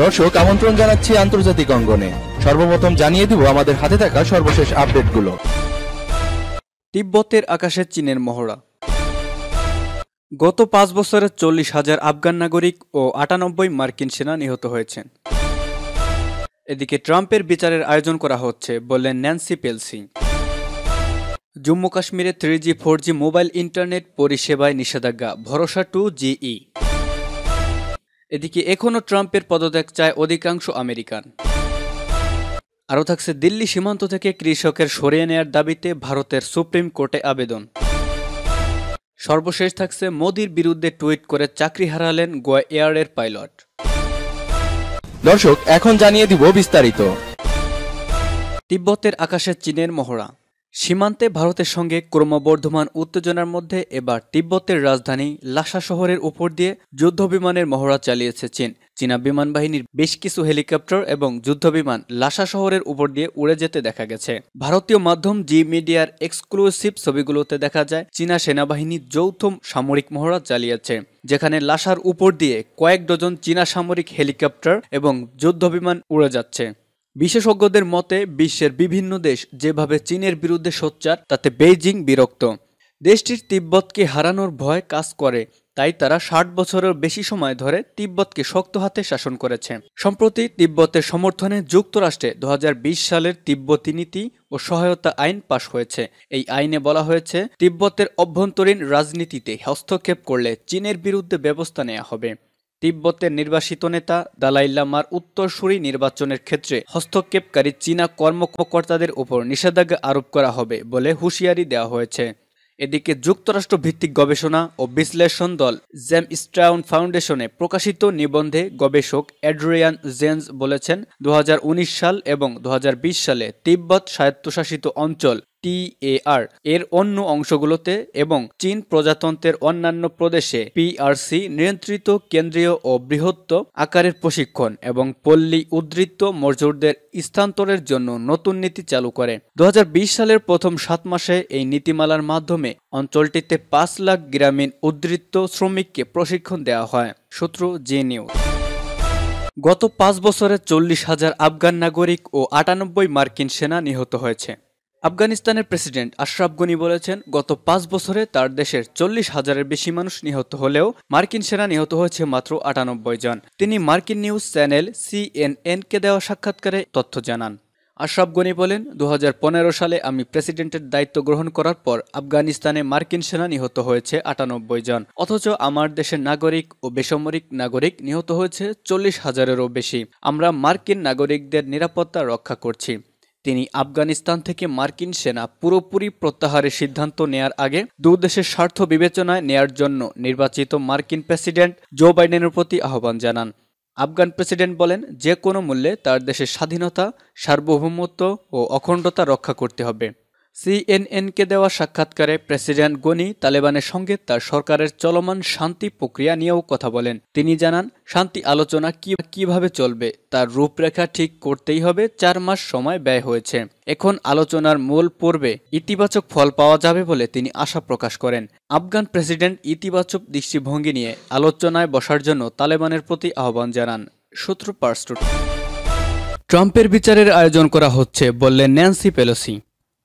দর্শক আমন্ত্রণ জানাচ্ছি আন্তর্জাতিক অঙ্গনে। সর্বপ্রথম জানিয়ে দিব আমাদের হাতে থাকা সর্বশেষ আপডেটগুলো। তিব্বতের আকাশে চীনের মহড়া। গত পাঁচ বছরে চল্লিশ হাজার আফগান নাগরিক ও আটানব্বই মার্কিন সেনা নিহত হয়েছেন। এদিকে ট্রাম্পের বিচারের আয়োজন করা হচ্ছে বললেন ন্যান্সি পেলসি। জম্মু কাশ্মীরে three G four G mobile internet পরিষেবায় নিষেধাজ্ঞা ভরসা টু জিই এদিকে এখনও ট্রাম্পের পদত্যাগ চায় অধিকাংশ আমেরিকান। আরও থাকছে দিল্লি সীমান্ত থেকে কৃষকের সরিয়ে নেয়ার দাবিতে ভারতের সুপ্রিম কোর্টে আবেদন। সর্বশেষ থাকছে মোদির বিরুদ্ধে টুইট করে চাকরি হারালেন গোয়া এয়ারের পাইলট। দর্শক এখন জানিয়ে দিব বিস্তারিত। তিব্বতের আকাশে চীনের মহড়া। সীমান্তে ভারতের সঙ্গে ক্রমবর্ধমান উত্তেজনার মধ্যে এবার তিব্বতের রাজধানী লাসা শহরের উপর দিয়ে যুদ্ধবিমানের মহড়া চালিয়েছে চীন। চীনা বিমান বাহিনীর বেশ কিছু হেলিকপ্টার এবং যুদ্ধবিমান লাসা শহরের উপর দিয়ে উড়ে যেতে দেখা গেছে। ভারতীয় মাধ্যম জি মিডিয়ার এক্সক্লুসিভ ছবিগুলোতে দেখা যায়, চীনা সেনাবাহিনী যৌথ সামরিক মহড়া চালিয়েছে, যেখানে লাসার উপর দিয়ে কয়েক ডজন চীনা সামরিক হেলিকপ্টার এবং যুদ্ধবিমান উড়ে যাচ্ছে। বিশেষজ্ঞদের মতে, বিশ্বের বিভিন্ন দেশ যেভাবে চীনের বিরুদ্ধে সোচ্চার, তাতে বেইজিং বিরক্ত। দেশটির তিব্বতকে হারানোর ভয় কাজ করে, তাই তারা ষাট বছরের বেশি সময় ধরে তিব্বতকে শক্ত হাতে শাসন করেছে। সম্প্রতি তিব্বতের সমর্থনে যুক্তরাষ্ট্রে দু হাজার বিশ সালের তিব্বতী নীতি ও সহায়তা আইন পাশ হয়েছে। এই আইনে বলা হয়েছে, তিব্বতের অভ্যন্তরীণ রাজনীতিতে হস্তক্ষেপ করলে চীনের বিরুদ্ধে ব্যবস্থা নেওয়া হবে। তিব্বতের নির্বাসিত নেতা দালাই লামার উত্তরসূরি নির্বাচনের ক্ষেত্রে হস্তক্ষেপকারী চীনা কর্মকর্তাদের উপর নিষেধাজ্ঞা আরোপ করা হবে বলে হুঁশিয়ারি দেওয়া হয়েছে। এদিকে যুক্তরাষ্ট্র ভিত্তিক গবেষণা ও বিশ্লেষণ দল জেম স্ট্রাউন ফাউন্ডেশনে প্রকাশিত নিবন্ধে গবেষক অ্যাড্রিয়ান জেন্স বলেছেন দু হাজার উনিশ সাল এবং দু হাজার বিশ সালে তিব্বত স্বায়ত্তশাসিত অঞ্চল টিএআর এর অন্য অংশগুলোতে এবং চীন প্রজাতন্ত্রের অন্যান্য প্রদেশে পিআরসি নিয়ন্ত্রিত কেন্দ্রীয় ও বৃহত্ত আকারের প্রশিক্ষণ এবং পল্লী উদ্ধৃত মজুরদের স্থানান্তরের জন্য নতুন নীতি চালু করে। দু হাজার বিশ সালের প্রথম সাত মাসে এই নীতিমালার মাধ্যমে অঞ্চলটিতে পাঁচ লাখ গ্রামীণ উদ্ধৃত শ্রমিককে প্রশিক্ষণ দেওয়া হয়। সূত্র জি নিউজ। গত পাঁচ বছরে চল্লিশ হাজার আফগান নাগরিক ও আটানব্বই মার্কিন সেনা নিহত হয়েছে। আফগানিস্তানের প্রেসিডেন্ট আশরাফ গনি বলেছেন, গত পাঁচ বছরে তার দেশের চল্লিশ হাজারের বেশি মানুষ নিহত হলেও মার্কিন সেনা নিহত হয়েছে মাত্র আটানব্বই জন। তিনি মার্কিন নিউজ চ্যানেল সিএনএনকে দেওয়া সাক্ষাৎকারে তথ্য জানান। আশরাফ গনি বলেন দু হাজার পনেরো সালে আমি প্রেসিডেন্টের দায়িত্ব গ্রহণ করার পর আফগানিস্তানে মার্কিন সেনা নিহত হয়েছে আটানব্বই জন। অথচ আমার দেশের নাগরিক ও বেসামরিক নাগরিক নিহত হয়েছে চল্লিশ হাজারেরও বেশি। আমরা মার্কিন নাগরিকদের নিরাপত্তা রক্ষা করছি। তিনি আফগানিস্তান থেকে মার্কিন সেনা পুরোপুরি প্রত্যাহারের সিদ্ধান্ত নেয়ার আগে দেশের স্বার্থ বিবেচনায় নেয়ার জন্য নির্বাচিত মার্কিন প্রেসিডেন্ট জো বাইডেনের প্রতি আহ্বান জানান। আফগান প্রেসিডেন্ট বলেন, যে কোনো মূল্যে তার দেশের স্বাধীনতা, সার্বভৌমত্ব ও অখণ্ডতা রক্ষা করতে হবে। সিএনএনকে দেওয়া সাক্ষাৎকারে প্রেসিডেন্ট গনি তালেবানের সঙ্গে তার সরকারের চলমান শান্তি প্রক্রিয়া নিয়েও কথা বলেন। তিনি জানান, শান্তি আলোচনা কি, কীভাবে চলবে, তার রূপরেখা ঠিক করতেই হবে, চার মাস সময় ব্যয় হয়েছে। এখন আলোচনার মূল পর্বে ইতিবাচক ফল পাওয়া যাবে বলে তিনি আশা প্রকাশ করেন। আফগান প্রেসিডেন্ট ইতিবাচক দৃষ্টিভঙ্গি নিয়ে আলোচনায় বসার জন্য তালেবানের প্রতি আহ্বান জানান সূত্র পার্সটুট ট্রাম্পের বিচারের আয়োজন করা হচ্ছে, বললেন ন্যান্সি পেলোসি।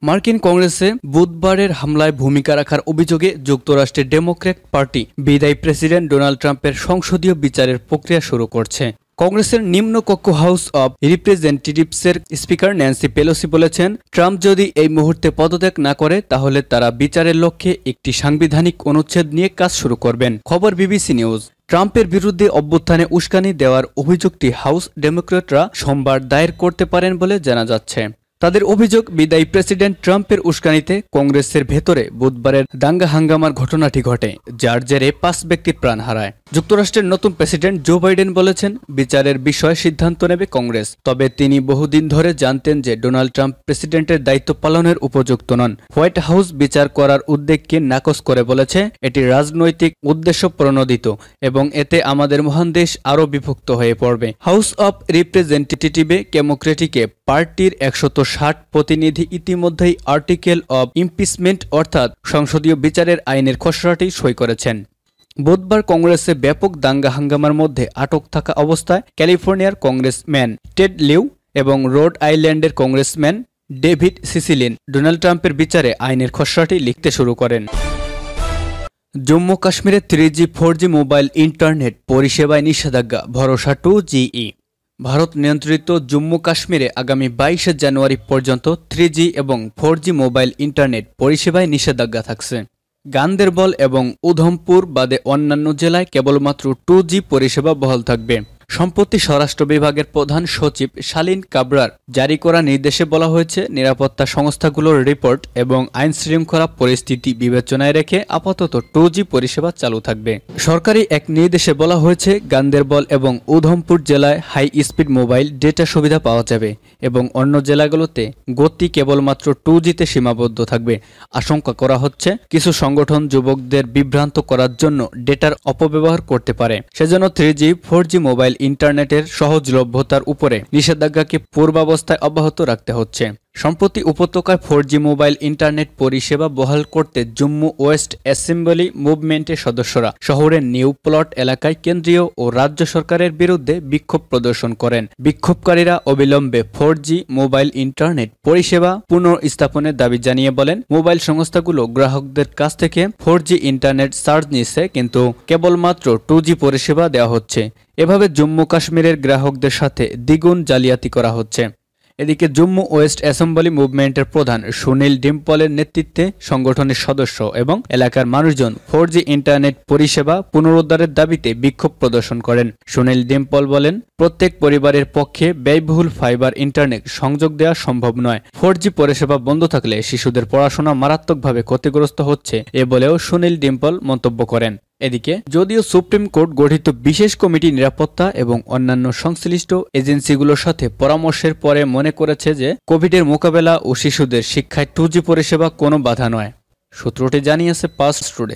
মার্কিন কংগ্রেসে বুধবারের হামলায় ভূমিকা রাখার অভিযোগে যুক্তরাষ্ট্রের ডেমোক্র্যাট পার্টি বিদায়ী প্রেসিডেন্ট ডোনাল্ড ট্রাম্পের সংসদীয় বিচারের প্রক্রিয়া শুরু করছে। কংগ্রেসের নিম্নকক্ষ হাউস অব রিপ্রেজেন্টেটিভসের স্পিকার ন্যান্সি পেলোসি বলেছেন, ট্রাম্প যদি এই মুহূর্তে পদত্যাগ না করে, তাহলে তারা বিচারের লক্ষ্যে একটি সাংবিধানিক অনুচ্ছেদ নিয়ে কাজ শুরু করবেন। খবর বিবিসি নিউজ। ট্রাম্পের বিরুদ্ধে অভ্যুত্থানে উস্কানি দেওয়ার অভিযোগটি হাউস ডেমোক্রেটরা সোমবার দায়ের করতে পারেন বলে জানা যাচ্ছে। তাদের অভিযোগ, বিদায়ী প্রেসিডেন্ট ট্রাম্পের উস্কানিতে কংগ্রেসের ভেতরে বুধবারের দাঙ্গা হাঙ্গামার ঘটনাটি ঘটে, যার জেরে পাঁচ ব্যক্তির প্রাণ হারায়। যুক্তরাষ্ট্রের নতুন প্রেসিডেন্ট জো বাইডেন বলেছেন, বিচারের বিষয়ে সিদ্ধান্ত নেবে কংগ্রেস, তবে তিনি বহুদিন ধরে জানতেন যে ডোনাল্ড ট্রাম্প প্রেসিডেন্টের দায়িত্ব পালনের উপযুক্ত নন। হোয়াইট হাউস বিচার করার উদ্যোগকে নাকচ করে বলেছে, এটি রাজনৈতিক উদ্দেশ্য প্রণোদিত এবং এতে আমাদের মহান দেশ আরও বিভক্ত হয়ে পড়বে। হাউস অব রিপ্রেজেন্টেটিভে ডেমোক্রেটিকে পার্টির একশত ষাট প্রতিনিধি ইতিমধ্যেই আর্টিকেল অব ইমপিচমেন্ট অর্থাৎ সংসদীয় বিচারের আইনের খসড়াটি সই করেছেন। বুধবার কংগ্রেসে ব্যাপক দাঙ্গা হাঙ্গামার মধ্যে আটক থাকা অবস্থায় ক্যালিফোর্নিয়ার কংগ্রেসম্যান টেড লিউ এবং রোড আইল্যান্ডের কংগ্রেসম্যান ডেভিড সিসিলিন ডোনাল্ড ট্রাম্পের বিচারে আইনের খসড়াটি লিখতে শুরু করেন। জম্মু কাশ্মীরে three G, four G mobile internet পরিষেবায় নিষেধাজ্ঞা, ভরসা টু জিই ভারত নিয়ন্ত্রিত জম্মু কাশ্মীরে আগামী বাইশে জানুয়ারি পর্যন্ত থ্রি এবং ফোর মোবাইল ইন্টারনেট পরিষেবায় নিষেধাজ্ঞা থাকছে। গান্দেরবল এবং উধমপুর বাদে অন্যান্য জেলায় কেবলমাত্র টু পরিষেবা বহাল থাকবে। সম্প্রতি স্বরাষ্ট্র বিভাগের প্রধান সচিব শালিন কাবরার জারি করা নির্দেশে বলা হয়েছে, নিরাপত্তা সংস্থাগুলোর রিপোর্ট এবং আইন শৃঙ্খলা পরিস্থিতি বিবেচনায় রেখে আপাতত টু পরিষেবা চালু থাকবে। সরকারি এক নির্দেশে বলা হয়েছে, গান্দেরবল এবং উধমপুর জেলায় হাই স্পিড মোবাইল ডেটা সুবিধা পাওয়া যাবে এবং অন্য জেলাগুলোতে গতি কেবলমাত্র টু জিতে সীমাবদ্ধ থাকবে। আশঙ্কা করা হচ্ছে, কিছু সংগঠন যুবকদের বিভ্রান্ত করার জন্য ডেটার অপব্যবহার করতে পারে। সেজন্য three G, four G mobile ইন্টারনেটের সহজলভ্যতার উপরে নিষেধাজ্ঞাকে পূর্বাবস্থায় অব্যাহত রাখতে হচ্ছে। সম্প্রতি উপত্যকায় ফোর মোবাইল ইন্টারনেট পরিষেবা বহাল করতে জম্মু ওয়েস্ট অ্যাসেম্বলি মুভমেন্টের সদস্যরা শহরের নিউ প্লট এলাকায় কেন্দ্রীয় ও রাজ্য সরকারের বিরুদ্ধে বিক্ষোভ প্রদর্শন করেন। বিক্ষোভকারীরা অবিলম্বে ফোর মোবাইল ইন্টারনেট পরিষেবা পুনঃস্থাপনের দাবি জানিয়ে বলেন, মোবাইল সংস্থাগুলো গ্রাহকদের কাছ থেকে ফোর ইন্টারনেট চার্জ নিচ্ছে, কিন্তু কেবলমাত্র টু পরিষেবা দেওয়া হচ্ছে। এভাবে জম্মু কাশ্মীরের গ্রাহকদের সাথে দ্বিগুণ জালিয়াতি করা হচ্ছে। এদিকে জম্মু ওয়েস্ট অ্যাসেম্বলি মুভমেন্টের প্রধান সুনীল ডিম্পলের নেতৃত্বে সংগঠনের সদস্য এবং এলাকার মানুষজন ফোর ইন্টারনেট পরিষেবা পুনরুদ্ধারের দাবিতে বিক্ষোভ প্রদর্শন করেন। সুনীল ডিম্পল বলেন, প্রত্যেক পরিবারের পক্ষে ব্যয়বহুল ফাইবার ইন্টারনেট সংযোগ দেওয়া সম্ভব নয়। ফোর পরিষেবা বন্ধ থাকলে শিশুদের পড়াশোনা মারাত্মকভাবে ক্ষতিগ্রস্ত হচ্ছে এ বলেও সুনীল ডিম্পল মন্তব্য করেন। এদিকে, যদিও সুপ্রিম কোর্ট গঠিত বিশেষ কমিটি নিরাপত্তা এবং অন্যান্য সংশ্লিষ্ট এজেন্সিগুলোর সাথে পরামর্শের পরে মনে করেছে যে, কোভিডের মোকাবেলা ও শিশুদের শিক্ষায় টু জি পরিষেবা কোনো বাধা নয়। সূত্রটি জানিয়েছে পাস টুডে।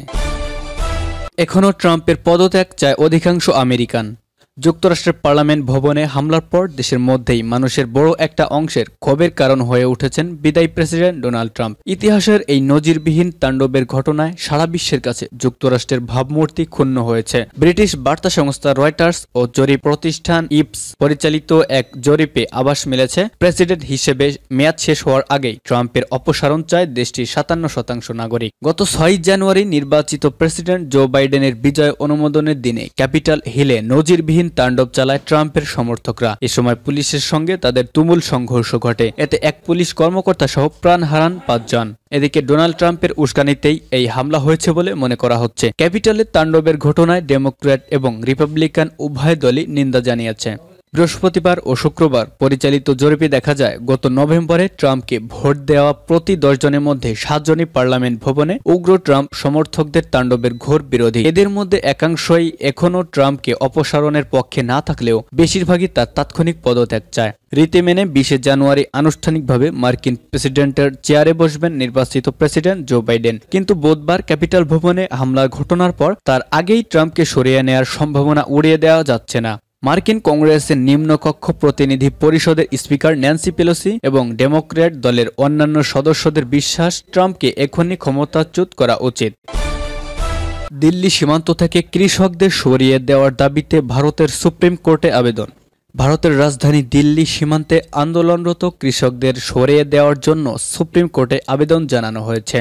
এখনও ট্রাম্পের পদত্যাগ চায় অধিকাংশ আমেরিকান। যুক্তরাষ্ট্রের পার্লামেন্ট ভবনে হামলার পর দেশের মধ্যেই মানুষের বড় একটা অংশের ক্ষোভের কারণ হয়ে উঠেছেন বিদায়ী প্রেসিডেন্ট ডোনাল্ড ট্রাম্প। ইতিহাসের এই নজিরবিহীন তাণ্ডবের ঘটনায় সারা বিশ্বের কাছে যুক্তরাষ্ট্রের ভাবমূর্তি ক্ষুণ্ণ হয়েছে। ব্রিটিশ বার্তা সংস্থা রয়টার্স ও জরিপ প্রতিষ্ঠান ইপস পরিচালিত এক জরিপে আবাস মিলেছে, প্রেসিডেন্ট হিসেবে মেয়াদ শেষ হওয়ার আগেই ট্রাম্পের অপসারণ চায় দেশটির সাতান্ন শতাংশ নাগরিক। গত ছয় জানুয়ারি নির্বাচিত প্রেসিডেন্ট জো বাইডেনের বিজয় অনুমোদনের দিনে ক্যাপিটাল হিলে নজিরবিহীন গতিহীন তাণ্ডব চালায় ট্রাম্পের সমর্থকরা। এ সময় পুলিশের সঙ্গে তাদের তুমুল সংঘর্ষ ঘটে। এতে এক পুলিশ কর্মকর্তা সহ প্রাণ হারান পাঁচজন। এদিকে ডোনাল্ড ট্রাম্পের উস্কানিতেই এই হামলা হয়েছে বলে মনে করা হচ্ছে। ক্যাপিটালের তাণ্ডবের ঘটনায় ডেমোক্র্যাট এবং রিপাবলিকান উভয় দলই নিন্দা জানিয়েছে। বৃহস্পতিবার ও শুক্রবার পরিচালিত জরিপে দেখা যায়, গত নভেম্বরে ট্রাম্পকে ভোট দেওয়া প্রতি দশজনের মধ্যে সাতজনই পার্লামেন্ট ভবনে উগ্র ট্রাম্প সমর্থকদের তাণ্ডবের ঘোর বিরোধী। এদের মধ্যে একাংশই এখনও ট্রাম্পকে অপসারণের পক্ষে না থাকলেও বেশিরভাগই তার তাৎক্ষণিক পদত্যাগ চায়। রীতি মেনে বিশে জানুয়ারি আনুষ্ঠানিকভাবে মার্কিন প্রেসিডেন্টের চেয়ারে বসবেন নির্বাচিত প্রেসিডেন্ট জো বাইডেন। কিন্তু বুধবার ক্যাপিটাল ভবনে হামলার ঘটনার পর তার আগেই ট্রাম্পকে সরিয়ে নেওয়ার সম্ভাবনা উড়িয়ে দেওয়া যাচ্ছে না। মার্কিন কংগ্রেসের নিম্নকক্ষ প্রতিনিধি পরিষদের স্পিকার ন্যান্সি পেলোসি এবং ডেমোক্র্যাট দলের অন্যান্য সদস্যদের বিশ্বাস ট্রাম্পকে এখনই ক্ষমতাচ্যুত করা উচিত। দিল্লি সীমান্ত থেকে কৃষকদের সরিয়ে দেওয়ার দাবিতে ভারতের সুপ্রিম কোর্টে আবেদন। ভারতের রাজধানী দিল্লি সীমান্তে আন্দোলনরত কৃষকদের সরিয়ে দেওয়ার জন্য সুপ্রিম কোর্টে আবেদন জানানো হয়েছে।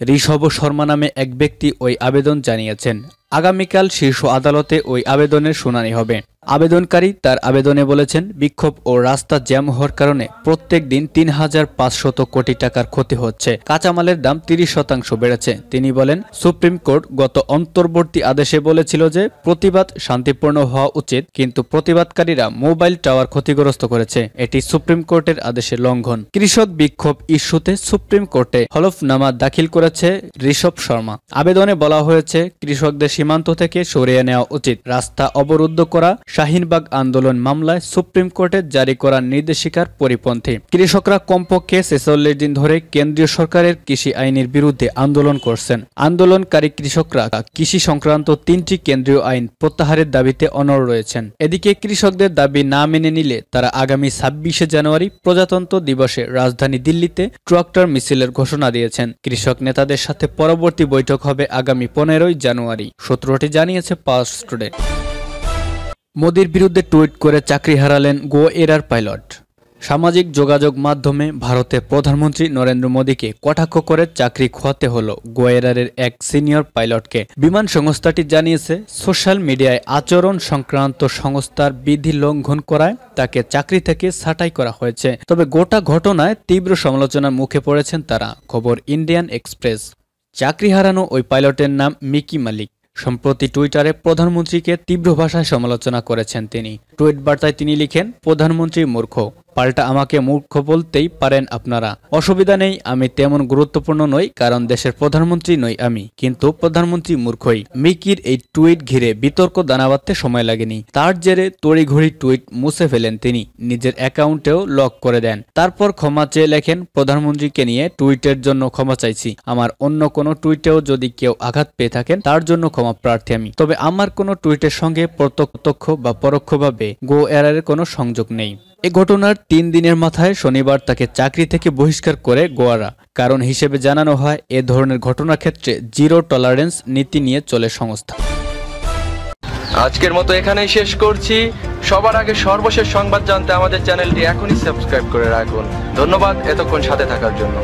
ঋষভ শর্মা নামে এক ব্যক্তি ওই আবেদন জানিয়েছেন। আগামীকাল শীর্ষ আদালতে ওই আবেদনের শুনানি হবে। আবেদনকারী তার আবেদনে বলেছেন, বিক্ষোভ ও রাস্তা জ্যাম হওয়ার কারণে প্রত্যেক দিন তিন হাজার পাঁচশত কোটি টাকার ক্ষতি হচ্ছে। কাঁচামালের দাম তিরিশ শতাংশ বেড়েছে। তিনি বলেন, সুপ্রিম কোর্ট গত অন্তর্বর্তী আদেশে বলেছিল যে, প্রতিবাদ শান্তিপূর্ণ হওয়া উচিত, কিন্তু প্রতিবাদকারীরা মোবাইল টাওয়ার ক্ষতিগ্রস্ত করেছে। এটি সুপ্রিম কোর্টের আদেশের লঙ্ঘন। কৃষক বিক্ষোভ ইস্যুতে সুপ্রিম কোর্টে হলফনামা দাখিল করেছে ঋষভ শর্মা। আবেদনে বলা হয়েছে, কৃষকদের সীমান্ত থেকে সরিয়ে নেওয়া উচিত। রাস্তা অবরুদ্ধ করা শাহিনবাগ আন্দোলন মামলায় সুপ্রিম কোর্টের জারি করা নির্দেশিকার পরিপন্থী। কৃষকরা কমপক্ষে ছেচল্লিশ দিন ধরে কেন্দ্রীয় সরকারের কৃষি আইনের বিরুদ্ধে আন্দোলন করছেন। আন্দোলনকারী কৃষকরা কৃষি সংক্রান্ত তিনটি কেন্দ্রীয় আইন প্রত্যাহারের দাবিতে অনড় রয়েছেন। এদিকে কৃষকদের দাবি না মেনে নিলে তারা আগামী ছাব্বিশে জানুয়ারি প্রজাতন্ত্র দিবসে রাজধানী দিল্লিতে ট্রাক্টর মিছিলের ঘোষণা দিয়েছেন। কৃষক নেতাদের সাথে পরবর্তী বৈঠক হবে আগামী পনেরোই জানুয়ারি। সূত্রটি জানিয়েছে পাস স্টুডেন্ট। মোদির বিরুদ্ধে টুইট করে চাকরি হারালেন গো এরার পাইলট। সামাজিক যোগাযোগ মাধ্যমে ভারতের প্রধানমন্ত্রী নরেন্দ্র মোদীকে কটাক্ষ করে চাকরি খোয়াতে হলো গোয়েরারের এক সিনিয়র পাইলটকে। বিমান সংস্থাটি জানিয়েছে, সোশ্যাল মিডিয়ায় আচরণ সংক্রান্ত সংস্থার বিধি লঙ্ঘন করায় তাকে চাকরি থেকে ছাঁটাই করা হয়েছে। তবে গোটা ঘটনায় তীব্র সমালোচনার মুখে পড়েছেন তারা। খবর ইন্ডিয়ান এক্সপ্রেস। চাকরি হারানো ওই পাইলটের নাম মিকি মালিক। সম্প্রতি টুইটারে প্রধানমন্ত্রীকে তীব্র ভাষায় সমালোচনা করেছেন তিনি। টুইট বার্তায় তিনি লিখেন প্রধানমন্ত্রী মূর্খ। পাল্টা আমাকে মূর্খ বলতেই পারেন আপনারা। অসুবিধা নেই, আমি তেমন গুরুত্বপূর্ণ নই, কারণ দেশের প্রধানমন্ত্রী নই আমি। কিন্তু প্রধানমন্ত্রী মূর্খই। মিকির এই টুইট ঘিরে বিতর্ক দানা বাঁধতে সময় লাগেনি। তার জেরে তড়িঘড়ি টুইট মুছে ফেলেন তিনি। নিজের অ্যাকাউন্টেও লক করে দেন। তারপর ক্ষমা চেয়ে লেখেন, প্রধানমন্ত্রীকে নিয়ে টুইটের জন্য ক্ষমা চাইছি। আমার অন্য কোনো টুইটেও যদি কেউ আঘাত পেয়ে থাকেন, তার জন্য ক্ষমা প্রার্থী আমি। তবে আমার কোনো টুইটের সঙ্গে প্রত্যক্ষ বা পরোক্ষভাবে গো এরারের কোনো সংযোগ নেই। এ ঘটনার তিন দিনের মাথায় শনিবার তাকে চাকরি থেকে বহিষ্কার করে গোয়ারা। কারণ হিসেবে জানানো হয়, এ ধরনের ঘটনার ক্ষেত্রে জিরো টলারেন্স নীতি নিয়ে চলে সংস্থা। আজকের মতো এখানেই শেষ করছি। সবার আগে সর্বশেষ সংবাদ জানতে আমাদের চ্যানেলটি এখনই সাবস্ক্রাইব করে রাখুন। ধন্যবাদ এতক্ষণ সাথে থাকার জন্য।